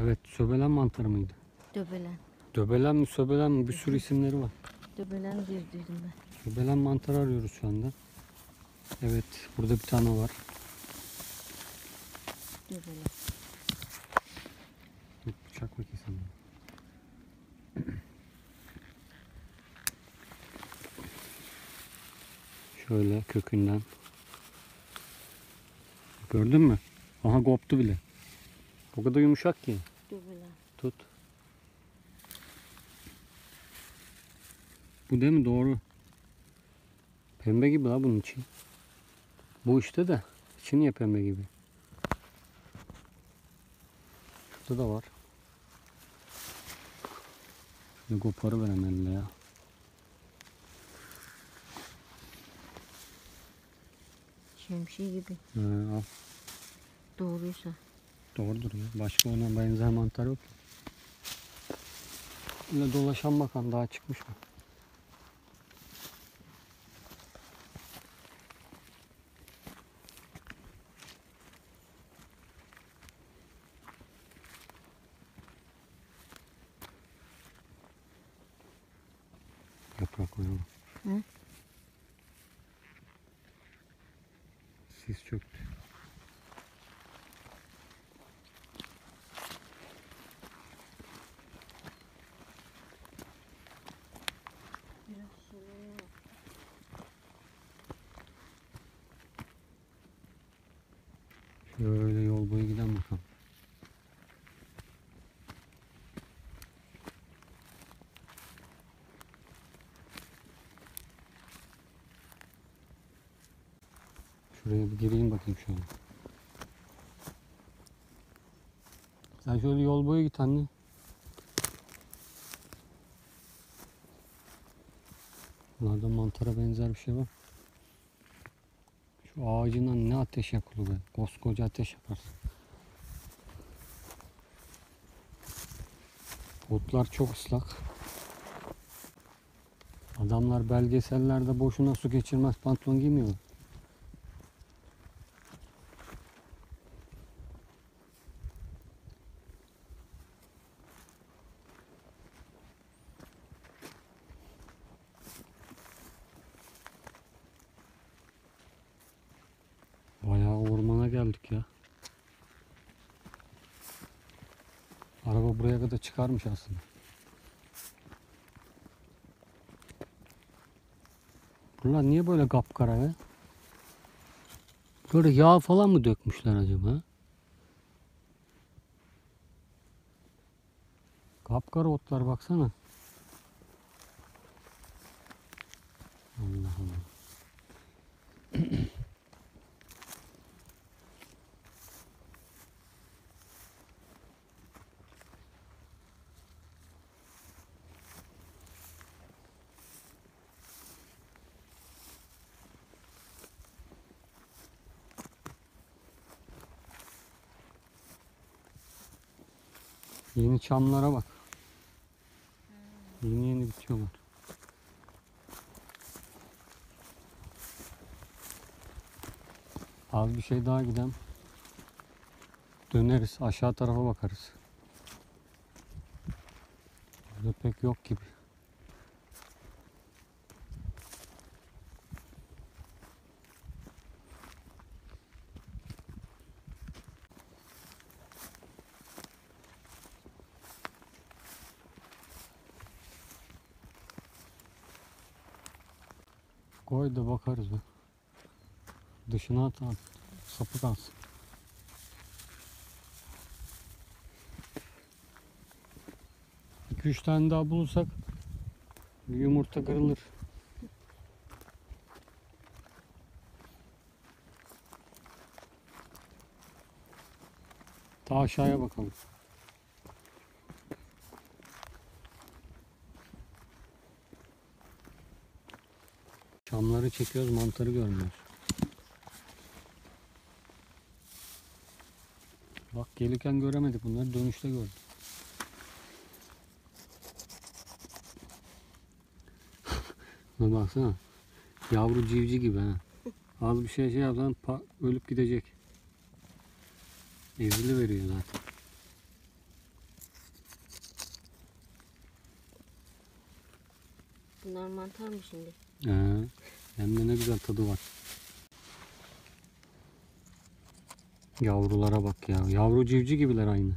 Evet söbelen mantarı mıydı? Döbelen. Döbelen mi söbelen mi bir sürü isimleri var. Döbelen diye duydum ben. Söbelen mantarı arıyoruz şu anda. Evet burada bir tane var. Döbelen. Bir bıçak bakayım sana. Şöyle kökünden. Gördün mü? Aha koptu bile. O kadar yumuşak ki. Döbelen. Tut. Bu değil mi? Doğru. Pembe gibi ha bunun içi. Bu işte de. İçi niye pembe gibi? Şurada da var. Şöyle koparı verem elle ya. Şemsiye gibi. He, al. Doğruysa. Doğrudur ya. Başka ona benzer mantar yok. ki. Böyle dolaşan bakan daha çıkmış mı? Yaprak ama. Hı? Sis çöktü. Şöyle yol boyu giden bakalım. Şuraya bir gireyim bakayım şöyle. Sen şöyle yol boyu git anne. Bunlarda mantara benzer bir şey var. Şu ağacından ne ateş yakılı be. Koskoca ateş yakarsın. Otlar çok ıslak. Adamlar belgesellerde boşuna su geçirmez pantolon giymiyor. Geldik ya. Araba buraya kadar çıkarmış aslında. Bunlar niye böyle kapkara be? Böyle yağ falan mı dökmüşler acaba? Kapkara otlar baksana. Allah Allah. Yeni çamlara bak. Yeni yeni bitiyorlar. Az bir şey daha gidem. Döneriz. Aşağı tarafa bakarız. Burada pek yok gibi. Koy da bakarız be. Dışına at, at. Sapı kalsın. İki üç tane daha bulursak yumurta kırılır. Daha aşağıya bakalım. Camları çekiyoruz mantarı görmüyoruz. Bak gelirken göremedik bunları dönüşte gördük. Buna baksana. Yavru civci gibi ha. Az bir şey şey yapsan ölüp gidecek. Ezili veriyor zaten. Bunlar mantar mı şimdi? Ee, hem de ne güzel tadı var. Yavrulara bak ya. Yavru civci gibiler aynı.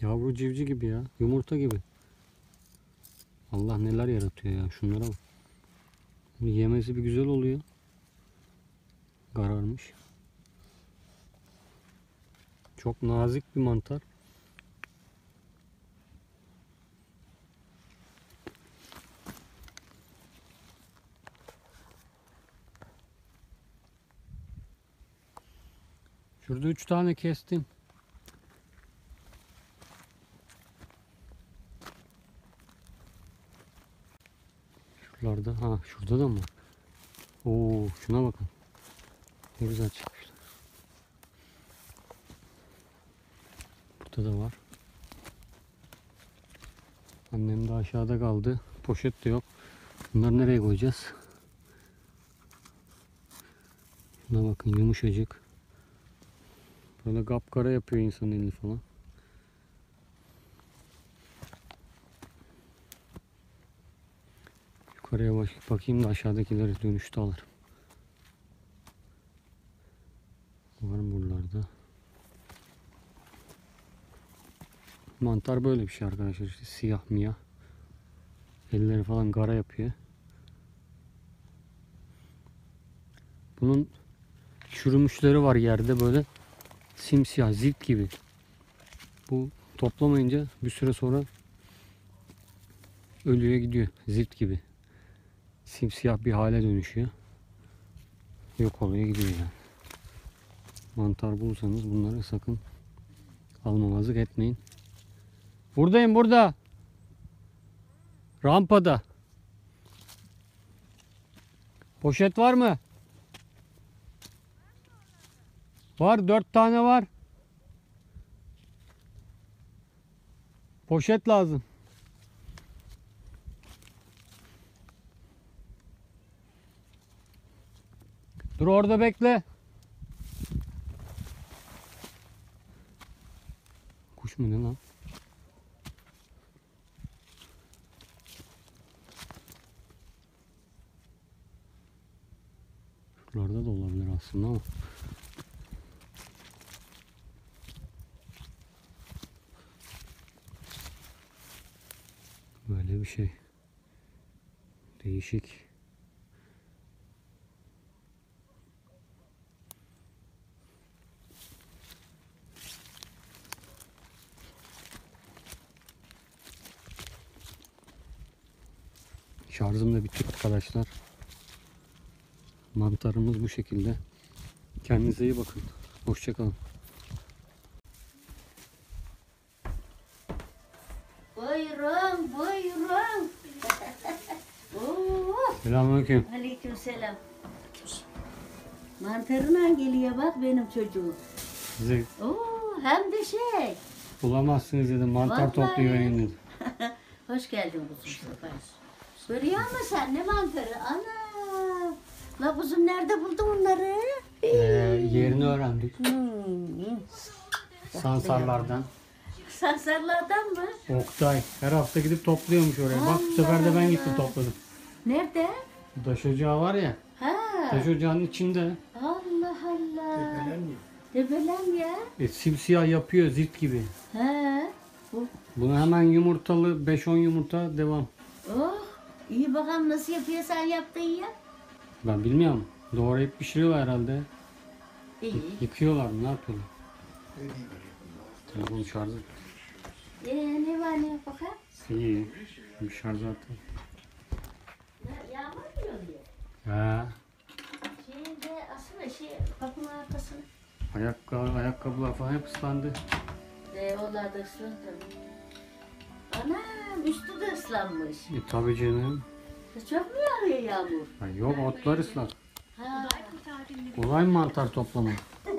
Yavru civci gibi ya. Yumurta gibi. Allah neler yaratıyor ya. Şunlara bak. Yemesi bir güzel oluyor. Kararmış. Çok nazik bir mantar. Şurada üç tane kestim. Şuralarda, ha şurada da mı? Oo, şuna bakın. Ne güzel çıkmışlar. Burada da var. Annem de aşağıda kaldı. Poşet de yok. Bunları nereye koyacağız? Şuna bakın yumuşacık. Böyle kapkara yapıyor insanın elini falan. Yukarıya bak bakayım da aşağıdakileri dönüşte alırım. Var mı buralarda? Mantar böyle bir şey arkadaşlar. İşte siyah miyah. Elleri falan kara yapıyor. Bunun çürümüşleri var yerde böyle simsiyah zift gibi. Bu toplamayınca bir süre sonra ölüyor gidiyor zift gibi. Simsiyah bir hale dönüşüyor. Yok oluyor gidiyor yani. Mantar bulursanız bunları sakın almamazlık etmeyin. Buradayım burada. Rampada. Poşet var mı? Var dört tane var. Poşet lazım. Dur orada bekle. Kuş mu ne lan? Şuralarda da olabilir aslında ama. Böyle bir şey. Değişik. Şarjım da bitti arkadaşlar. Mantarımız bu şekilde. Kendinize iyi bakın. Hoşçakalın. Selamünaleyküm. aleykümselam. Mantarına geliyor bak benim çocuğum. Size Oo, hem de şey. bulamazsınız dedim. Mantar Vallahi. toplayıvereyim dedim. Hoş geldin kuzum. Görüyor musun sen ne mantarı? Ana. La kuzum nerede buldun onları? Ee, yerini öğrendik. Hmm. Sansarlardan. Sansarlardan mı? Oktay her hafta gidip topluyormuş oraya. Bak bu sefer de ben gittim topladım. Nerede? Taş ocağı var ya. Ha. Taş ocağının içinde. Allah Allah. Tepelen ya. E, simsiyah yapıyor zift gibi. Ha. Bu. Bunu hemen yumurtalı 5-10 yumurta devam. Oh. İyi bakalım nasıl yapıyorsan yaptın ya. Ben bilmiyorum. Doğrayıp pişiriyorlar herhalde. İyi. Yıkıyorlar mı? Ne yapıyorlar? Telefon şarjı. Ee, ne var ne yok bakalım? İyi. Bir şarj zaten. Ha. Şeyde aslında şey kapının arkasını. Ayakkabı, ayakkabılar falan hep ıslandı. Ee, onlar da ıslandı. Anam üstü de ıslanmış. E tabi canım. Çok mu yağıyor yağmur? Ha, yok otlar ıslak. Ha. Kolay mı mantar toplamak?